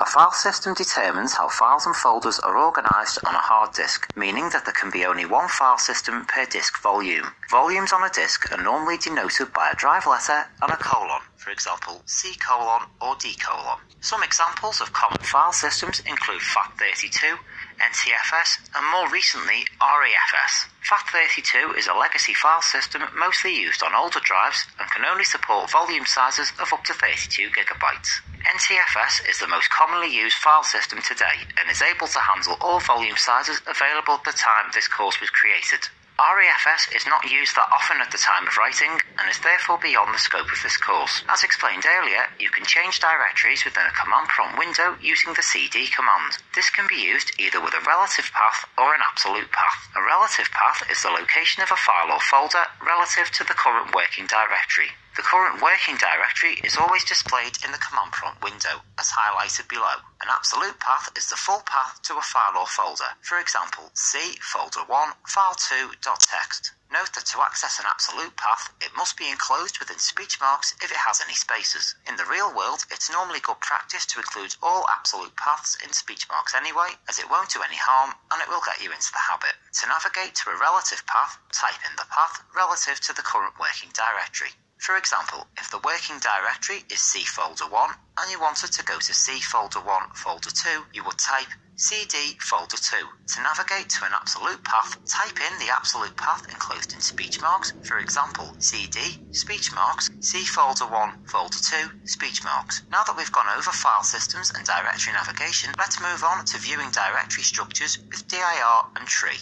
A file system determines how files and folders are organized on a hard disk, meaning that there can be only one file system per disk volume. Volumes on a disk are normally denoted by a drive letter and a colon, for example, C colon or D colon. Some examples of common file systems include FAT32, NTFS, and more recently REFS. FAT32 is a legacy file system mostly used on older drives and can only support volume sizes of up to 32 gigabytes. NTFS is the most commonly used file system today and is able to handle all volume sizes available at the time this course was created. REFS is not used that often at the time of writing and is therefore beyond the scope of this course. As explained earlier, you can change directories within a command prompt window using the cd command. This can be used either with a relative path or an absolute path. A relative path is the location of a file or folder relative to the current working directory. The current working directory is always displayed in the command prompt window, as highlighted below. An absolute path is the full path to a file or folder. For example, C folder 1 file2.txt. Note that to access an absolute path, it must be enclosed within speech marks if it has any spaces. In the real world, it's normally good practice to include all absolute paths in speech marks anyway, as it won't do any harm and it will get you into the habit. To navigate to a relative path, type in the path relative to the current working directory. For example, if the working directory is C folder 1 and you wanted to go to C folder 1 folder 2, you would type cd folder 2. To navigate to an absolute path, type in the absolute path enclosed in speech marks, for example, cd, speech marks, C folder 1, folder 2, speech marks. Now that we've gone over file systems and directory navigation, let's move on to viewing directory structures with dir and tree.